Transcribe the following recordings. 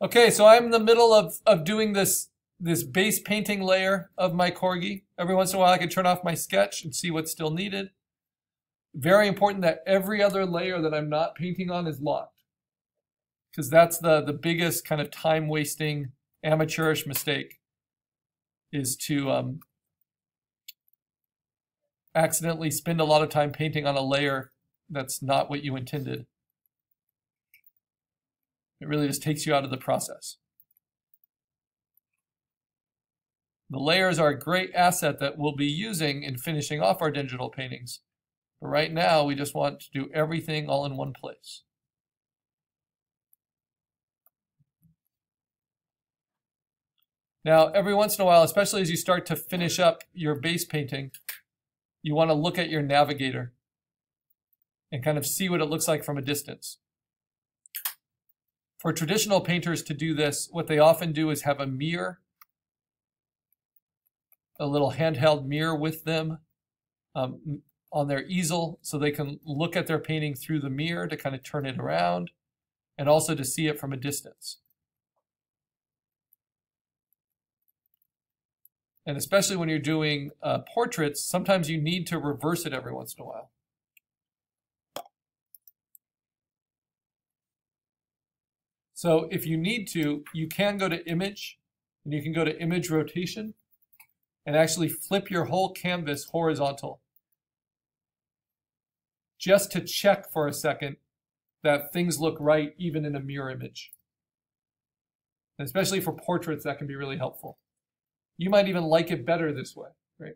Okay, so I'm in the middle of, of doing this, this base painting layer of my corgi. Every once in a while I can turn off my sketch and see what's still needed. Very important that every other layer that I'm not painting on is locked. Because that's the, the biggest kind of time wasting amateurish mistake is to um, accidentally spend a lot of time painting on a layer that's not what you intended. It really just takes you out of the process. The layers are a great asset that we'll be using in finishing off our digital paintings. But right now, we just want to do everything all in one place. Now, every once in a while, especially as you start to finish up your base painting, you want to look at your navigator and kind of see what it looks like from a distance. For traditional painters to do this, what they often do is have a mirror, a little handheld mirror with them um, on their easel so they can look at their painting through the mirror to kind of turn it around and also to see it from a distance. And especially when you're doing uh, portraits, sometimes you need to reverse it every once in a while. So if you need to, you can go to image and you can go to image rotation and actually flip your whole canvas horizontal just to check for a second that things look right even in a mirror image. And especially for portraits, that can be really helpful. You might even like it better this way, right?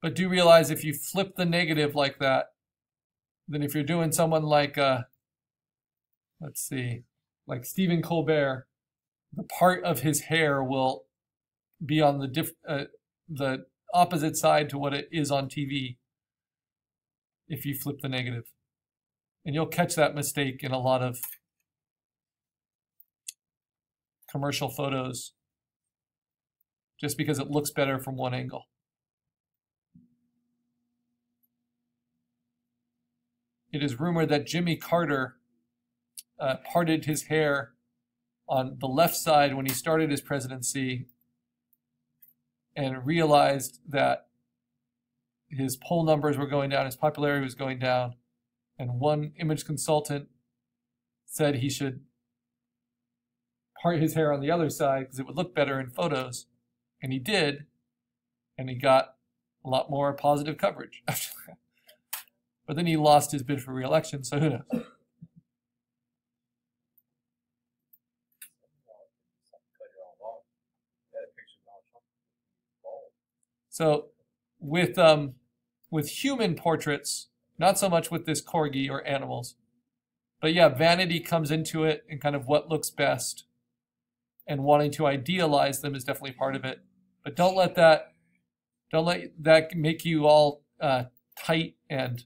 But do realize if you flip the negative like that, than if you're doing someone like, uh, let's see, like Stephen Colbert, the part of his hair will be on the diff, uh, the opposite side to what it is on TV if you flip the negative. And you'll catch that mistake in a lot of commercial photos just because it looks better from one angle. It is rumored that Jimmy Carter uh, parted his hair on the left side when he started his presidency and realized that his poll numbers were going down, his popularity was going down, and one image consultant said he should part his hair on the other side because it would look better in photos. And he did, and he got a lot more positive coverage. But then he lost his bid for reelection, so who knows? So with um, with human portraits, not so much with this corgi or animals, but yeah, vanity comes into it and kind of what looks best, and wanting to idealize them is definitely part of it. But don't let that don't let that make you all uh, tight and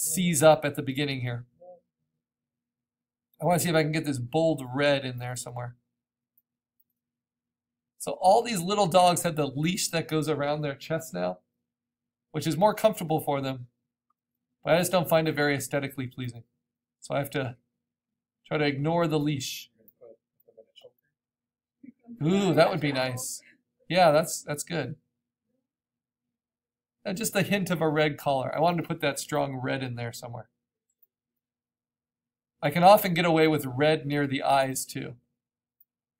seize up at the beginning here. I want to see if I can get this bold red in there somewhere. So all these little dogs have the leash that goes around their chest now, which is more comfortable for them. But I just don't find it very aesthetically pleasing. So I have to try to ignore the leash. Ooh, that would be nice. Yeah, that's that's good. And just a hint of a red color. I wanted to put that strong red in there somewhere. I can often get away with red near the eyes too,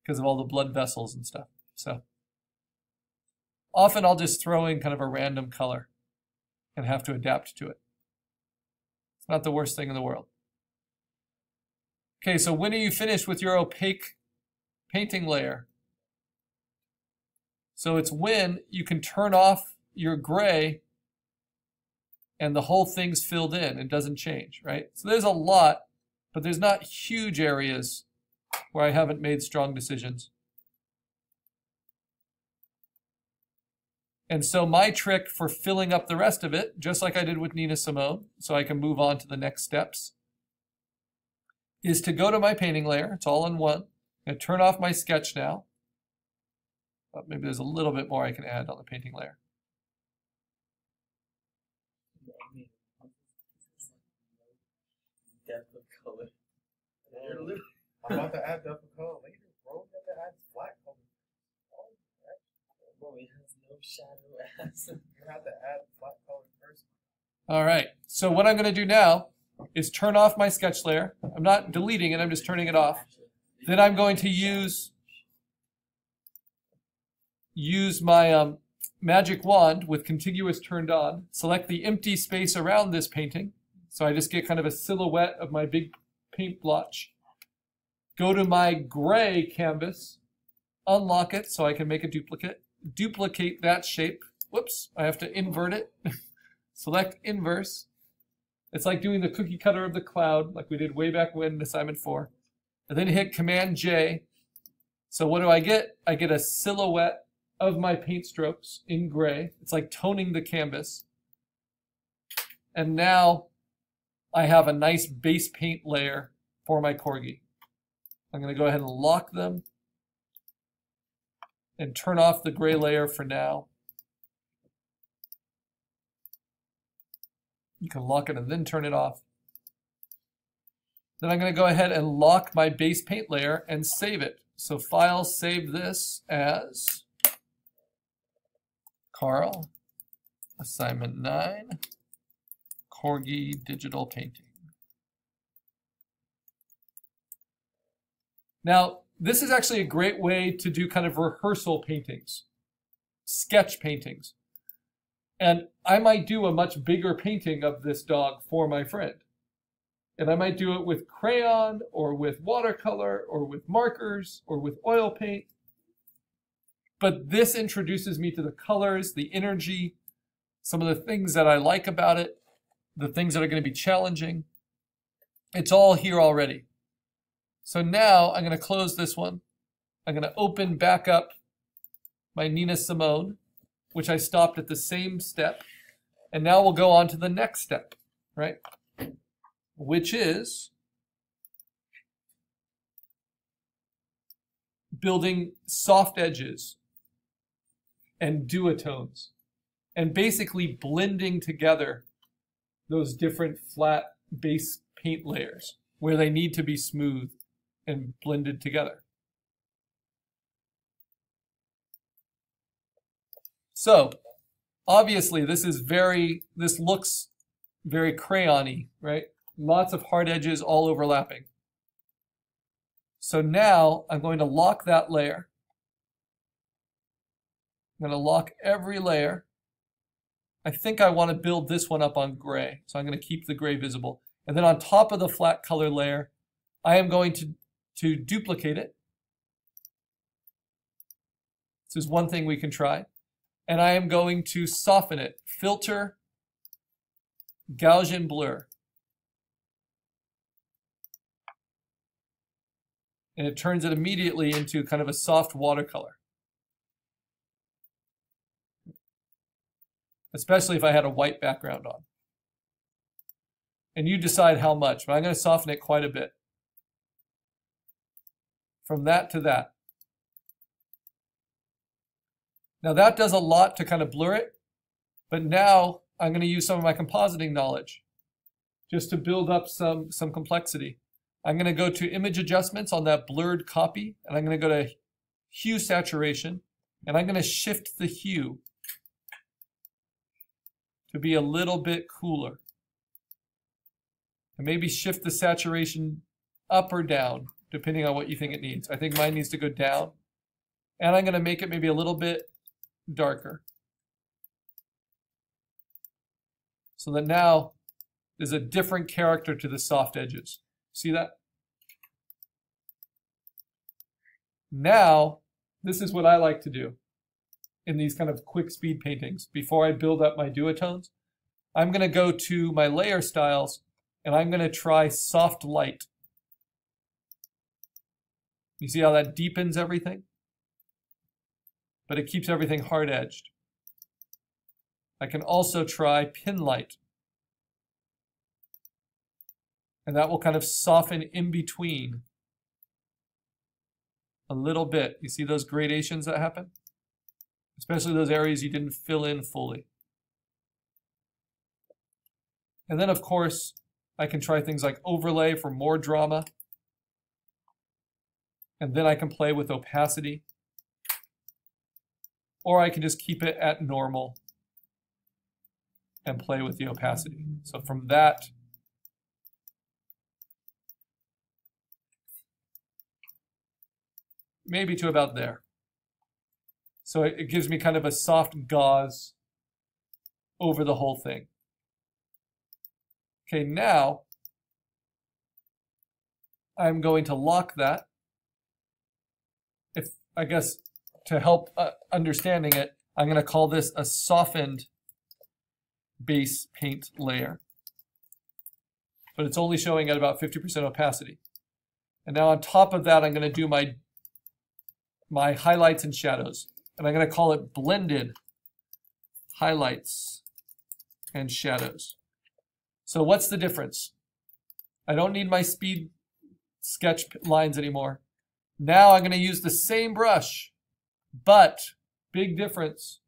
because of all the blood vessels and stuff. So often I'll just throw in kind of a random color and have to adapt to it. It's not the worst thing in the world. Okay, so when are you finished with your opaque painting layer? So it's when you can turn off your gray and the whole thing's filled in and doesn't change, right? So there's a lot, but there's not huge areas where I haven't made strong decisions. And so my trick for filling up the rest of it, just like I did with Nina Simone, so I can move on to the next steps, is to go to my painting layer. It's all in one. I'm turn off my sketch now. But maybe there's a little bit more I can add on the painting layer. depth of color. You're li- I'm about to add later, bro. You have to add flat color. Oh. Bro, has no shadow ass. You have to add flat color first. All right. So what I'm going to do now is turn off my sketch layer. I'm not deleting it. I'm just turning it off. Then I'm going to use use my um, magic wand with contiguous turned on. Select the empty space around this painting. So I just get kind of a silhouette of my big paint blotch. Go to my gray canvas, unlock it so I can make a duplicate. Duplicate that shape. Whoops, I have to invert it. Select inverse. It's like doing the cookie cutter of the cloud, like we did way back when in assignment four. And then hit Command J. So what do I get? I get a silhouette of my paint strokes in gray. It's like toning the canvas. And now I have a nice base paint layer for my corgi. I'm going to go ahead and lock them and turn off the gray layer for now. You can lock it and then turn it off. Then I'm going to go ahead and lock my base paint layer and save it. So file, save this as Karl, assignment 9, Corgi digital painting. Now, this is actually a great way to do kind of rehearsal paintings, sketch paintings. And I might do a much bigger painting of this dog for my friend. And I might do it with crayon or with watercolor or with markers or with oil paint. But this introduces me to the colors, the energy, some of the things that I like about it, the things that are going to be challenging. It's all here already. So now I'm going to close this one. I'm going to open back up my Nina Simone, which I stopped at the same step. And now we'll go on to the next step, right? Which is building soft edges and duotones and basically blending together those different flat base paint layers where they need to be smooth and blended together. So obviously this is very, this looks very crayony, right? Lots of hard edges all overlapping. So now I'm going to lock that layer. I'm going to lock every layer. I think I want to build this one up on gray. So I'm going to keep the gray visible. And then on top of the flat color layer, I am going to, to duplicate it. This is one thing we can try. And I am going to soften it. Filter, Gaussian blur. And it turns it immediately into kind of a soft watercolor. especially if I had a white background on. And you decide how much, but I'm going to soften it quite a bit. From that to that. Now that does a lot to kind of blur it, but now I'm going to use some of my compositing knowledge just to build up some, some complexity. I'm going to go to image adjustments on that blurred copy, and I'm going to go to hue saturation, and I'm going to shift the hue to be a little bit cooler. And maybe shift the saturation up or down, depending on what you think it needs. I think mine needs to go down. And I'm going to make it maybe a little bit darker. So that now there's a different character to the soft edges. See that? Now, this is what I like to do in these kind of quick speed paintings before I build up my duotones. I'm going to go to my layer styles and I'm going to try soft light. You see how that deepens everything? But it keeps everything hard edged. I can also try pin light. And that will kind of soften in between a little bit. You see those gradations that happen? especially those areas you didn't fill in fully. And then, of course, I can try things like overlay for more drama. And then I can play with opacity. Or I can just keep it at normal and play with the opacity. So from that, maybe to about there. So it, gives me kind of a soft gauze over the whole thing. Okay, now I'm going to lock that. If I guess to help uh, understanding it, I'm going to call this a softened base paint layer. But it's only showing at about 50% opacity. And now on top of that, I'm going to do my, my highlights and shadows. And I'm going to call it blended highlights and shadows. So what's the difference? I don't need my speed sketch lines anymore. Now I'm going to use the same brush, but big difference.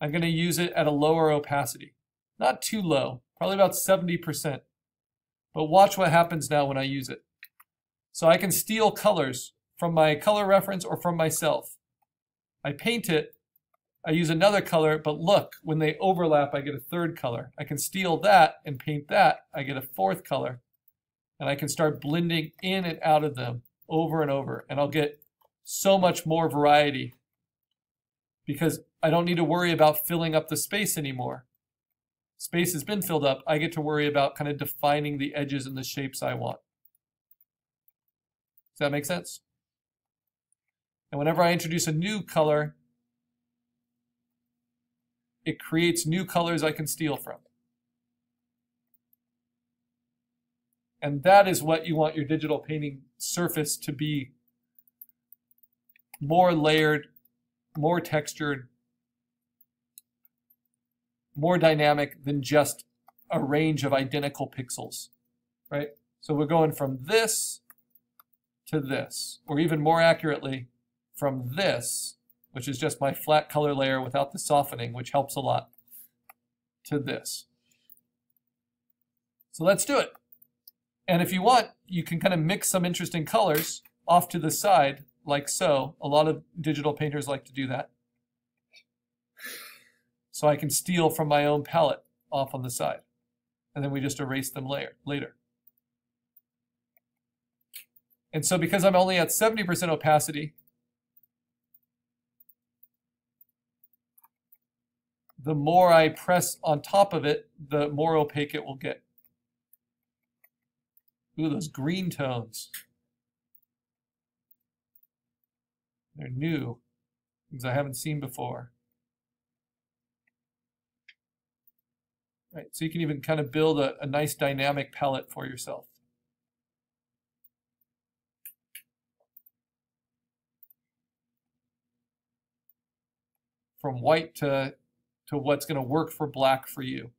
I'm going to use it at a lower opacity. Not too low, probably about 70%. But watch what happens now when I use it. So I can steal colors from my color reference or from myself. I paint it, I use another color, but look, when they overlap, I get a third color. I can steal that and paint that, I get a fourth color. And I can start blending in and out of them over and over. And I'll get so much more variety because I don't need to worry about filling up the space anymore. Space has been filled up. I get to worry about kind of defining the edges and the shapes I want. Does that make sense? And whenever I introduce a new color, it creates new colors I can steal from. And that is what you want your digital painting surface to be more layered, more textured, more dynamic than just a range of identical pixels, right? So we're going from this to this, or even more accurately, from this, which is just my flat color layer without the softening, which helps a lot, to this. So let's do it. And if you want, you can kind of mix some interesting colors off to the side, like so. A lot of digital painters like to do that. So I can steal from my own palette off on the side. And then we just erase them later. later. And so because I'm only at 70% opacity, the more I press on top of it, the more opaque it will get. Ooh, those green tones. They're new, things I haven't seen before. Right, so you can even kind of build a, a nice dynamic palette for yourself. From white to, to what's going to work for black for you.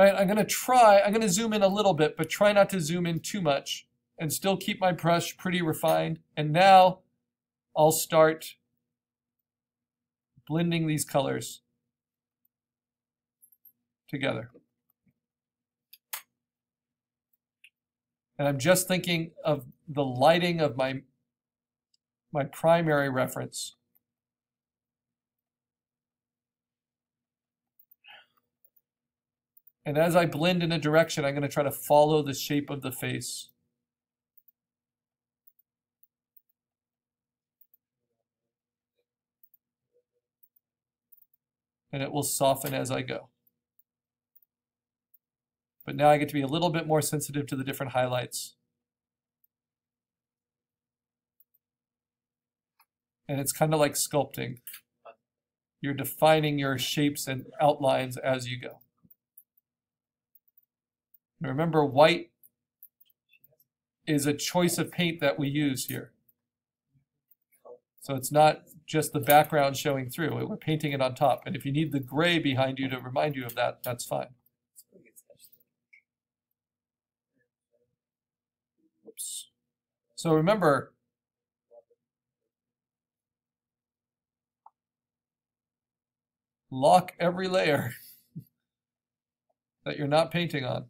All right, I'm going to try, I'm going to zoom in a little bit, but try not to zoom in too much and still keep my brush pretty refined. And now I'll start blending these colors together. And I'm just thinking of the lighting of my, my primary reference. And as I blend in a direction, I'm going to try to follow the shape of the face. And it will soften as I go. But now I get to be a little bit more sensitive to the different highlights. And it's kind of like sculpting. You're defining your shapes and outlines as you go. Remember, white is a choice of paint that we use here. So it's not just the background showing through. We're painting it on top. And if you need the gray behind you to remind you of that, that's fine. Oops. So remember, lock every layer that you're not painting on.